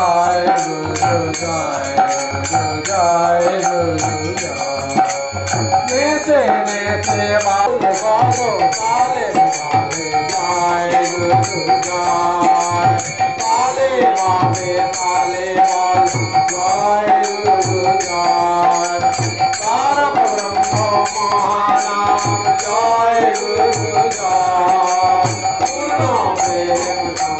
जय गुरु जय गुरु जय गुरु जय तेरे से बाबू बाबू काले बाबे जय गुरु जय काले बाबे काले बाबू जय गुरु जय परम ब्रह्म महानाम जय गुरु जय पूर्ण प्रेम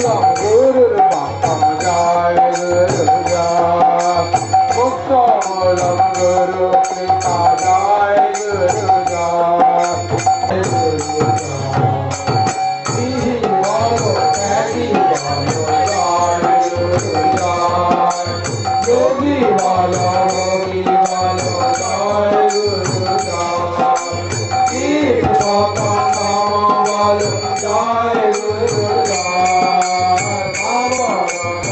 Love.